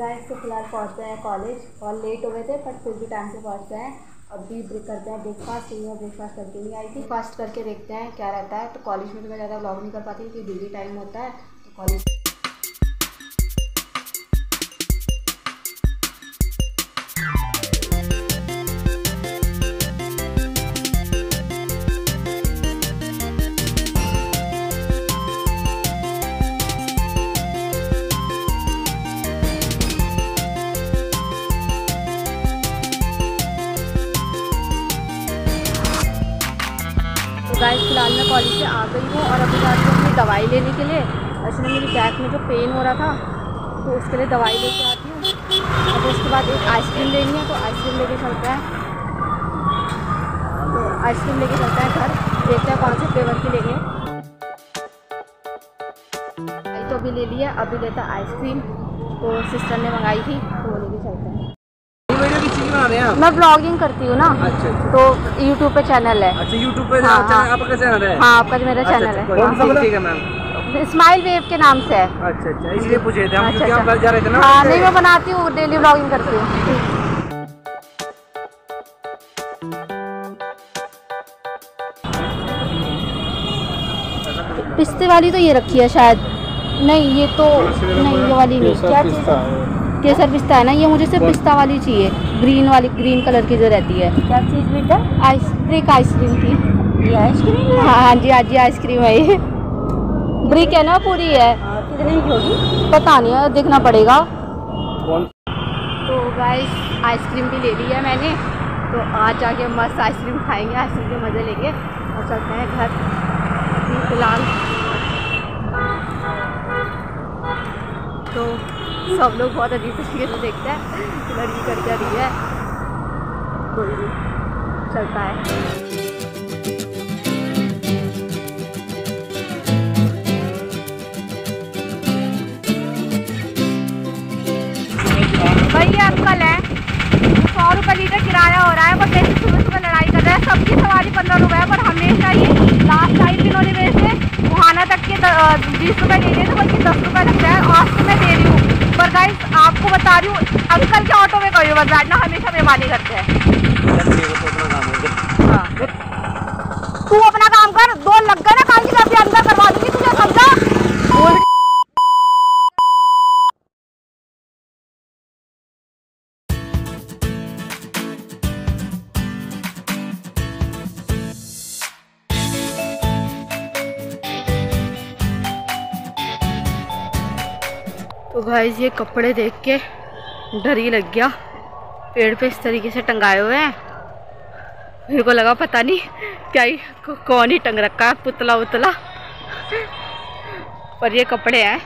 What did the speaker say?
Guys तो फ़िलहाल पहुँचते हैं कॉलेज और लेट हो गए थे बट फिर भी टाइम से पहुँचते हैं। अभी ब्रेक करते हैं ब्रेकफास्ट मैं ब्रेकफास्ट करके नहीं आई थी। फास्ट करके देखते हैं क्या रहता है। तो कॉलेज में तो मैं ज़्यादा ब्लॉग नहीं कर पाती क्योंकि डेली टाइम होता है तो कॉलेज गाइस फ़िलहाल मैं कॉलेज से आ गई हूँ और अभी जा रही हूँ अपनी दवाई लेने के लिए। ऐसे मेरी बैक में जो पेन हो रहा था तो उसके लिए दवाई लेके आती हूँ। और उसके बाद एक आइसक्रीम लेनी है तो आइसक्रीम लेके चलता है। तो आइसक्रीम लेके चलता है घर। देखते हैं कौन से फ्लेवर की लेंगे तो अभी ले लिया अभी लेता आइसक्रीम तो सिस्टर ने मंगाई थी तो वो लेके चलते हैं। बना रहे हैं मैं ब्लॉगिंग करती हूँ ना। अच्छा अच्छा। तो यूट्यूब पे चैनल है। अच्छा यूट्यूब पे हाँ, अच्छा, हाँ। आपका चैनल है? हाँ आपका मेरा अच्छा, चैनल अच्छा, है। कौन सा ठीक है मैम स्माइल वेव के नाम से है। अच्छा अच्छा इसलिए पूछे थे हम अच्छा, क्योंकि आप अच्छा। जा रहे थे ना हाँ नहीं मैं बनाती हूँ डेली ब्लॉगिंग करती हूँ। पिस्ते वाली तो ये रखी है शायद। नहीं ये तो नहीं ये वाली नहीं। क्या चीज़ केसर पिस्ता है ना ये मुझे सिर्फ़ पिस्ता वाली चाहिए। ग्रीन वाली ग्रीन कलर की जो रहती है। क्या चीज़ बेटा? आइस ब्रिक आइसक्रीम की। ये आइसक्रीम हाँ? हाँ जी हाँ जी आइसक्रीम है ये। ब्रिक है ना पूरी है। हाँ, कितने की होगी? पता नहीं है देखना पड़ेगा। तो गाइस आइसक्रीम भी ले ली है मैंने। तो आज जाके मस्त आइसक्रीम खाएँगे आइसक्रीम के मज़े लेंगे। और चलते हैं घर। फ़िलहाल तो सब लोग बहुत अजीब तरीके से देखते हैं कि लड़की कर क्या रही है। कोई नहीं चलता है, अंकल है। सौ रुपये लीटर किराया हो रहा है सुबह सुबह लड़ाई कर रहे हैं। सबकी सवारी पंद्रह रुपये है, पर हमेशा ये लास्ट टाइम इन्होंने मेरे से मुहाना तक के बीस रुपये ले लिए थे, बल्कि दस रुपये लग रहा है आज तो मैं दे रही हूँ पर गाइस आपको बता रही हूँ अंकल के ऑटो में कहियो बस बैठना हमेशा बेमानी करते हैं। हाँ। तू अपना काम कर, दो लग गए ना काल की अभी अंदर करवा दूँगी तुझे, समझा? तो गाइस ये कपड़े देख के डर ही लग गया। पेड़ पे इस तरीके से टंगाए हुए हैं। मेरे को लगा पता नहीं क्या ही कौन ही टंग रखा है पुतला उतला पर ये कपड़े हैं।